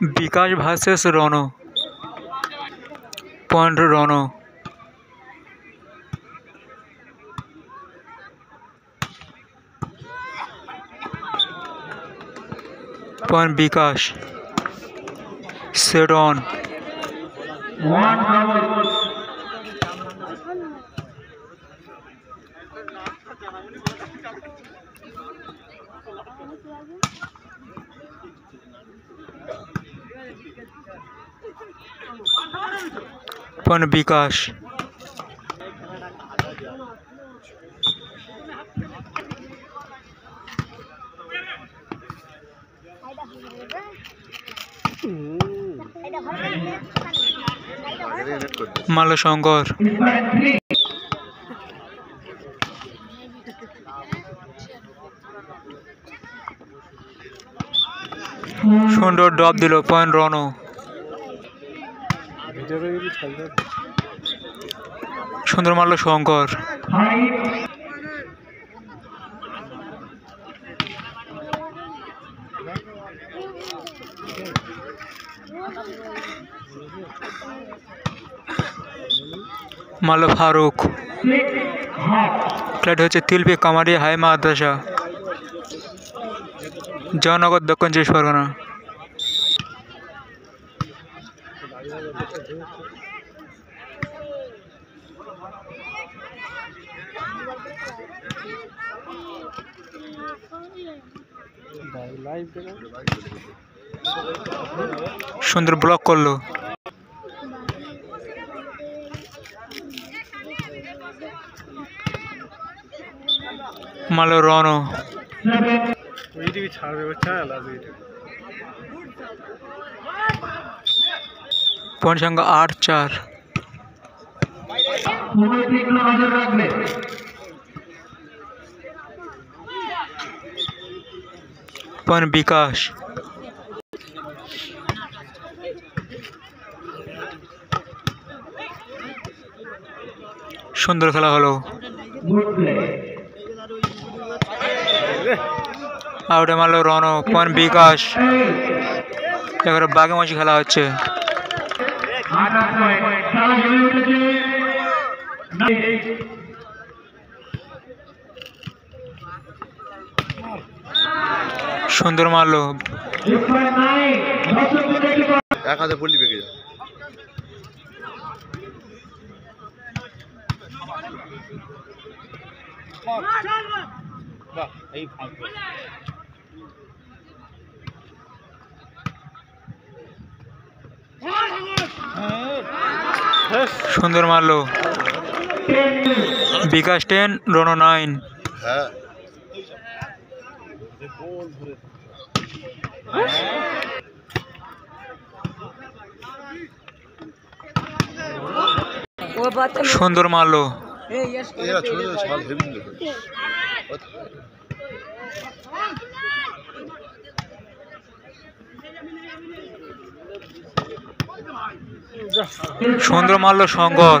Bikash versus Ron point Ron point Bikash set on One double. Bikash three. সুন্দর drop দিল point Ron সুন্দর Malya Shankar. Malya Farooq. Plate হচ্ছে তিলপি, কামারি, high মাদ্রাসা জয়নগর, দক্ষিণ চব্বিশ পরগনা সুন্দর ব্লক করল। মালো পয়েন্ট সংখ্যা আট চার। সময় তীক্ষ্ণ নজর রাখবে। পয়েন্ট বিকাশ। সুন্দর খেলা হলো। আউটে মারলো রণ পয়েন্ট বিকাশ. এবারে বাঘে মাঝি খেলা হচ্ছে। সুন্দর মারলো। এক হাতে যা সুন্দর মারলো. Bikash ten Ron nine. সুন্দর মারলো। সুন্দর মারলো শঙ্কর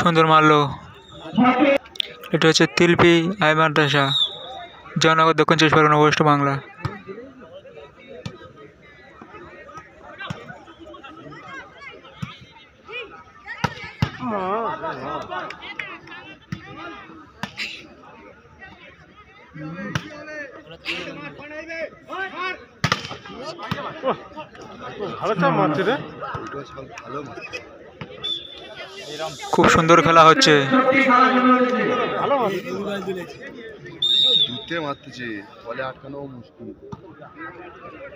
সুন্দর মারলো। এটা হচ্ছে তিলপি আই মাদ্রাসা জয়নগর দক্ষিণ চব্বিশ পরগনা ওয়েস্ট বাংলা। ভালো চাপ মারছে রে। ভালো মাছ খুব সুন্দর খেলা হচ্ছে। মারতেছে বলে আটকানো মুশকিল।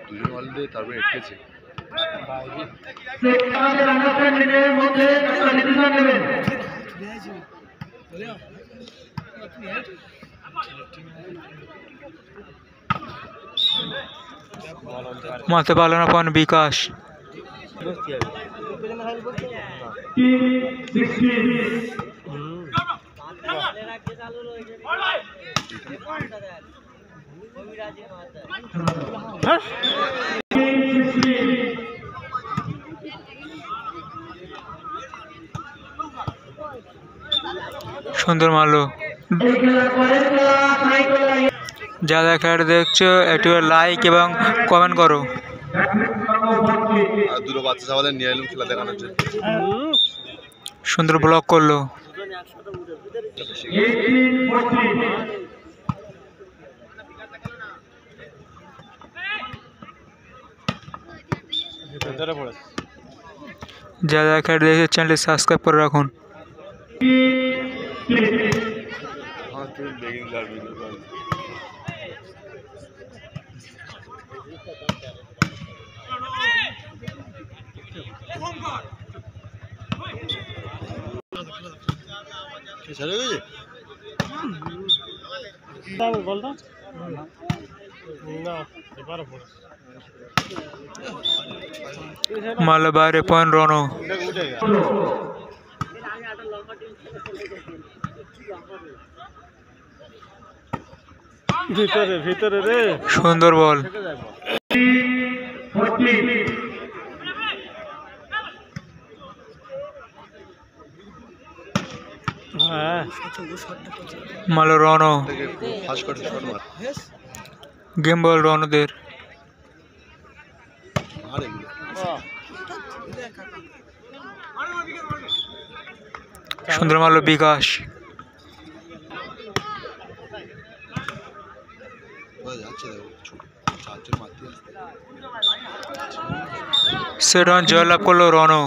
দুজন তারপরে এটকেছে Six. আমাদের understand নিজেদের মধ্যে একটা decision নেবেন। মারতে পারল না পয়েন্ট বিকাশ সুন্দর মারলো যারা খেলাটা দেখছ একটু লাইক এবং কমেন্ট করো। দুটো বাচ্চা ছাগলের নিয়ে এলাম খেলা দেখানোর জন্য। সুন্দর ব্লক করল। যারা খেলাটা দেখছ চ্যানেলটি সাবস্ক্রাইব করে রাখুন। হ্যাঁ ছেড়ে গেছে দাও বলটা না এবারে পড়েছে মারলো বাইরে পয়েন্ট রনো। দেখ ভিতরে ভিতরে রে। সুন্দর বল। হ্যাঁ রনো গেম বল রনোদের সুন্দর মারলো বিকাশ। সেট জয়লাভ করল রনো